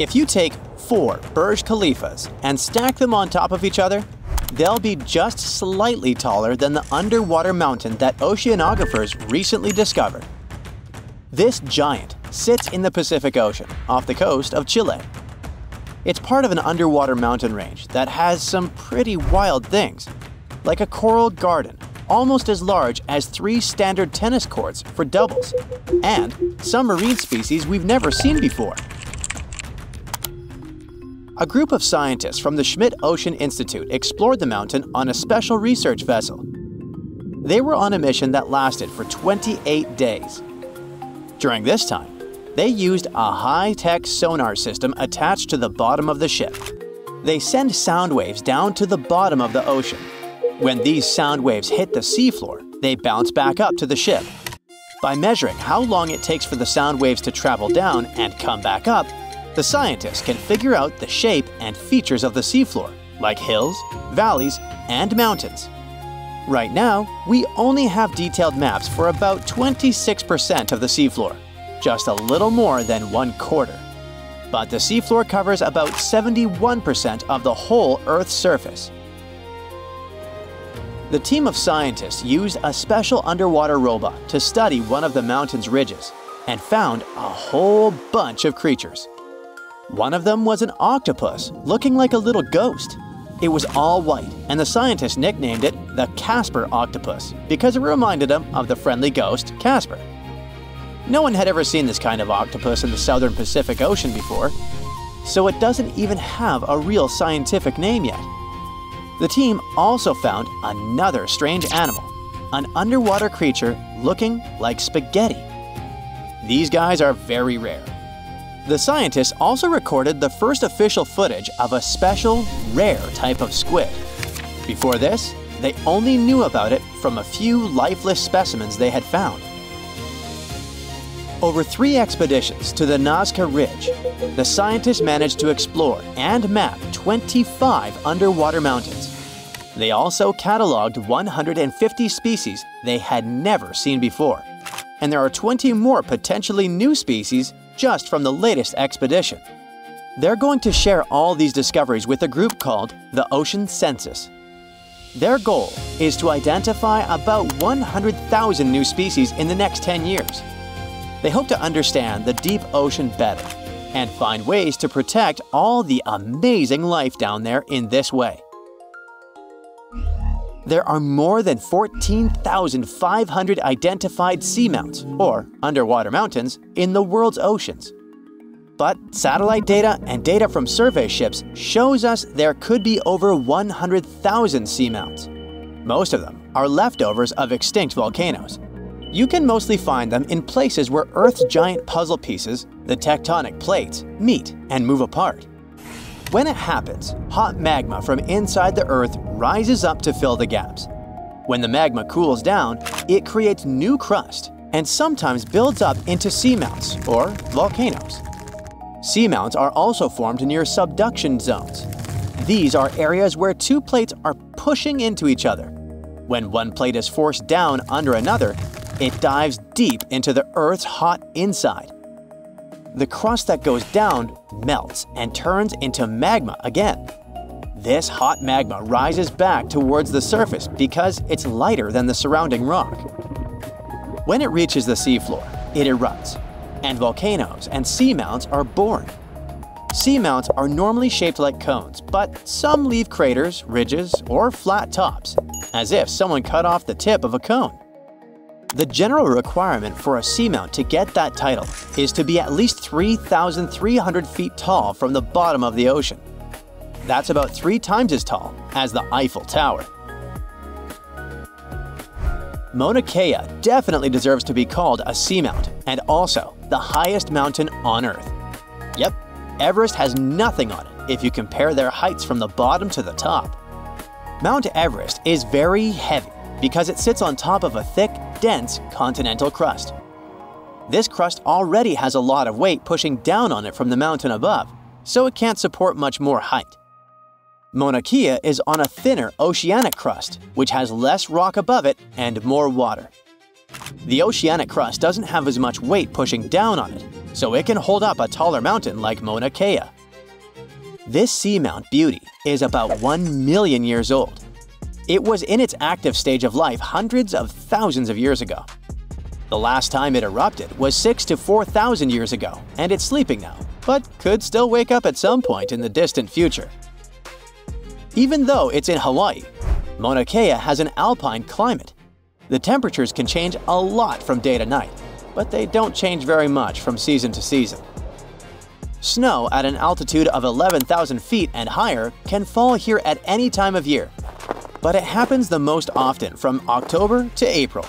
If you take four Burj Khalifas and stack them on top of each other, they'll be just slightly taller than the underwater mountain that oceanographers recently discovered. This giant sits in the Pacific Ocean off the coast of Chile. It's part of an underwater mountain range that has some pretty wild things, like a coral garden almost as large as three standard tennis courts for doubles, and some marine species we've never seen before. A group of scientists from the Schmidt Ocean Institute explored the mountain on a special research vessel. They were on a mission that lasted for 28 days. During this time, they used a high-tech sonar system attached to the bottom of the ship. They send sound waves down to the bottom of the ocean. When these sound waves hit the seafloor, they bounce back up to the ship. By measuring how long it takes for the sound waves to travel down and come back up, the scientists can figure out the shape and features of the seafloor, like hills, valleys, and mountains. Right now, we only have detailed maps for about 26% of the seafloor, just a little more than one quarter. But the seafloor covers about 71% of the whole Earth's surface. The team of scientists used a special underwater robot to study one of the mountain's ridges and found a whole bunch of creatures. One of them was an octopus, looking like a little ghost. It was all white, and the scientists nicknamed it the Casper octopus because it reminded them of the friendly ghost Casper. No one had ever seen this kind of octopus in the southern Pacific Ocean before, so it doesn't even have a real scientific name yet. The team also found another strange animal, an underwater creature looking like spaghetti. These guys are very rare, the scientists also recorded the first official footage of a special, rare type of squid. Before this, they only knew about it from a few lifeless specimens they had found. Over three expeditions to the Nazca Ridge, the scientists managed to explore and map 25 underwater mountains. They also cataloged 150 species they had never seen before, and there are 20 more potentially new species just from the latest expedition. They're going to share all these discoveries with a group called the Ocean Census. Their goal is to identify about 100,000 new species in the next 10 years. They hope to understand the deep ocean better and find ways to protect all the amazing life down there in this way. There are more than 14,500 identified seamounts, or underwater mountains, in the world's oceans. But satellite data and data from survey ships shows us there could be over 100,000 seamounts. Most of them are leftovers of extinct volcanoes. You can mostly find them in places where Earth's giant puzzle pieces, the tectonic plates, meet and move apart. When it happens, hot magma from inside the Earth rises up to fill the gaps. When the magma cools down, it creates new crust and sometimes builds up into seamounts or volcanoes. Seamounts are also formed near subduction zones. These are areas where two plates are pushing into each other. When one plate is forced down under another, it dives deep into the Earth's hot inside the crust that goes down melts and turns into magma again. This hot magma rises back towards the surface because it's lighter than the surrounding rock. When it reaches the seafloor, it erupts, and volcanoes and seamounts are born. Seamounts are normally shaped like cones, but some leave craters, ridges, or flat tops, as if someone cut off the tip of a cone. The general requirement for a seamount to get that title is to be at least 3,300 feet tall from the bottom of the ocean. That's about three times as tall as the Eiffel Tower. Mauna Kea definitely deserves to be called a seamount and also the highest mountain on Earth. Yep, Everest has nothing on it if you compare their heights from the bottom to the top. Mount Everest is very heavy because it sits on top of a thick, dense continental crust. This crust already has a lot of weight pushing down on it from the mountain above, so it can't support much more height. Mauna Kea is on a thinner oceanic crust, which has less rock above it and more water. The oceanic crust doesn't have as much weight pushing down on it, so it can hold up a taller mountain like Mauna Kea. This seamount beauty is about 1 million years old. It was in its active stage of life hundreds of thousands of years ago. The last time it erupted was 6 to 4,000 years ago, and it's sleeping now, but could still wake up at some point in the distant future. Even though it's in Hawaii, Mauna Kea has an alpine climate. The temperatures can change a lot from day to night, but they don't change very much from season to season. Snow at an altitude of 11,000 feet and higher can fall here at any time of year, but it happens the most often from October to April.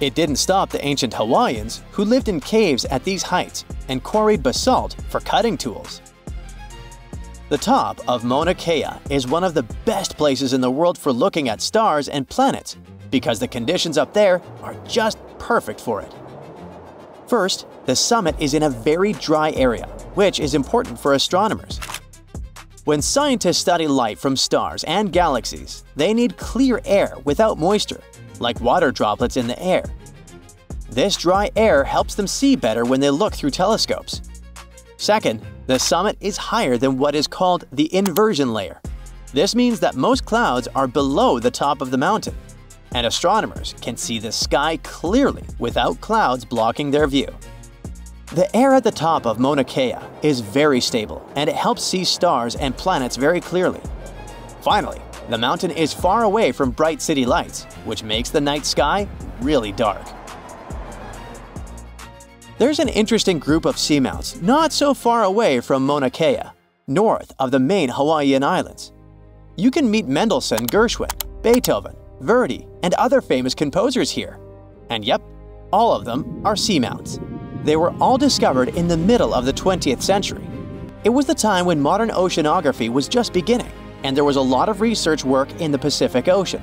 It didn't stop the ancient Hawaiians who lived in caves at these heights and quarried basalt for cutting tools. The top of Mauna Kea is one of the best places in the world for looking at stars and planets because the conditions up there are just perfect for it. First, the summit is in a very dry area, which is important for astronomers. When scientists study light from stars and galaxies, they need clear air without moisture like water droplets in the air. This dry air helps them see better when they look through telescopes. Second, the summit is higher than what is called the inversion layer. This means that most clouds are below the top of the mountain, and astronomers can see the sky clearly without clouds blocking their view. The air at the top of Mauna Kea is very stable, and it helps see stars and planets very clearly. Finally, the mountain is far away from bright city lights, which makes the night sky really dark. There's an interesting group of seamounts not so far away from Mauna Kea, north of the main Hawaiian Islands. You can meet Mendelssohn, Gershwin, Beethoven, Verdi, and other famous composers here. And yep, all of them are seamounts. They were all discovered in the middle of the 20th century. It was the time when modern oceanography was just beginning and there was a lot of research work in the Pacific Ocean.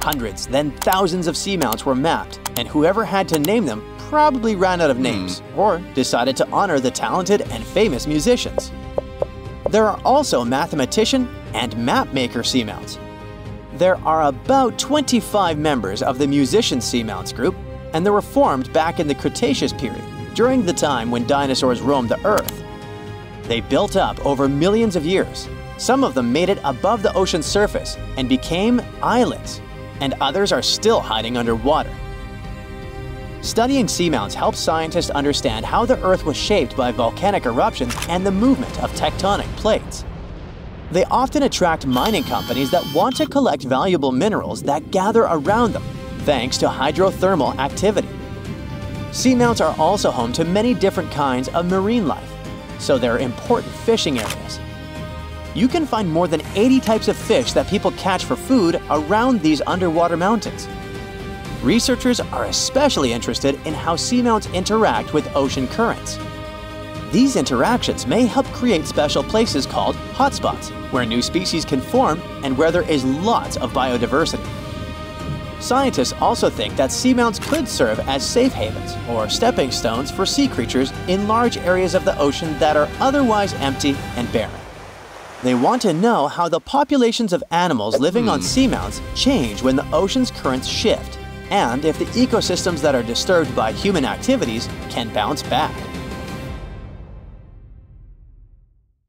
Hundreds, then thousands of seamounts were mapped, and whoever had to name them probably ran out of names mm. or decided to honor the talented and famous musicians. There are also mathematician and mapmaker seamounts. There are about 25 members of the musician seamounts group, and they were formed back in the Cretaceous period, during the time when dinosaurs roamed the Earth. They built up over millions of years some of them made it above the ocean's surface and became islands, and others are still hiding underwater. Studying seamounts helps scientists understand how the Earth was shaped by volcanic eruptions and the movement of tectonic plates. They often attract mining companies that want to collect valuable minerals that gather around them, thanks to hydrothermal activity. Seamounts are also home to many different kinds of marine life, so they're important fishing areas you can find more than 80 types of fish that people catch for food around these underwater mountains. Researchers are especially interested in how seamounts interact with ocean currents. These interactions may help create special places called hotspots, where new species can form and where there is lots of biodiversity. Scientists also think that seamounts could serve as safe havens or stepping stones for sea creatures in large areas of the ocean that are otherwise empty and barren. They want to know how the populations of animals living on seamounts change when the ocean's currents shift, and if the ecosystems that are disturbed by human activities can bounce back.